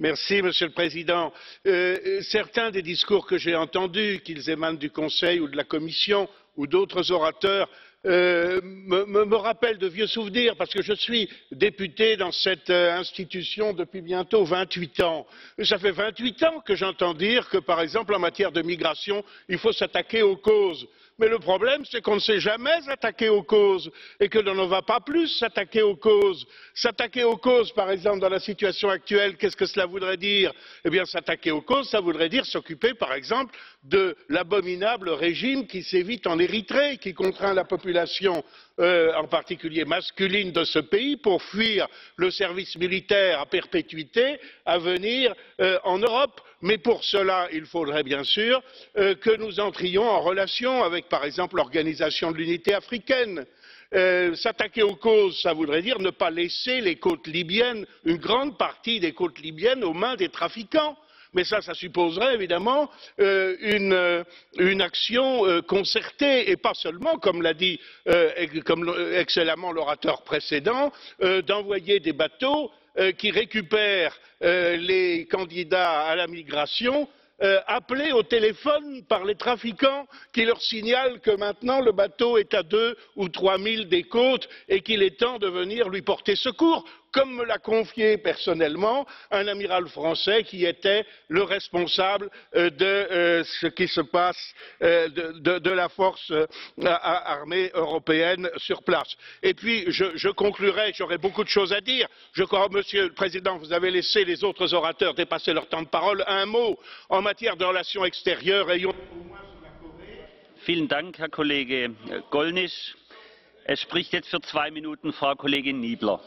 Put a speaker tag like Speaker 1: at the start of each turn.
Speaker 1: Monsieur le Président, certains des discours que j'ai entendus, qu'ils émanent du Conseil ou de la Commission ou d'autres orateurs, me rappellent de vieux souvenirs parce que je suis député dans cette institution depuis bientôt vingt huit ans. Cela fait vingt huit ans que j'entends dire que, par exemple, en matière de migration, il faut s'attaquer aux causes mais le problème c'est qu'on ne s'est jamais attaqué aux causes et que l'on ne va pas plus s'attaquer aux causes. s'attaquer aux causes par exemple dans la situation actuelle qu'est ce que cela voudrait dire? eh bien s'attaquer aux causes cela voudrait dire s'occuper par exemple de l'abominable régime qui sévit en érythrée qui contraint la population en particulier masculine de ce pays pour fuir le service militaire à perpétuité à venir en europe mais pour cela il faudrait bien sûr que nous entrions en relation avec par exemple l'organisation de l'unité africaine. s'attaquer aux causes cela voudrait dire ne pas laisser les côtes libyennes une grande partie des côtes libyennes aux mains des trafiquants mais cela supposerait évidemment une action concertée et pas seulement comme l'a dit excellemment l'orateur précédent d'envoyer des bateaux qui récupèrent les candidats à la migration appelés au téléphone par les trafiquants qui leur signalent que maintenant le bateau est à deux ou trois milles des côtes et qu'il est temps de venir lui porter secours comme me l'a confié personnellement un amiral français qui était le responsable de ce qui se passe de la force armée européenne sur place. et puis je conclurai j'aurais beaucoup de choses à dire je crois monsieur le président vous avez laissé les autres orateurs dépasser leur temps de parole un mot en matière de relations extérieures ayons.
Speaker 2: Es spricht jetzt für zwei Minuten Frau Kollegin Niebler.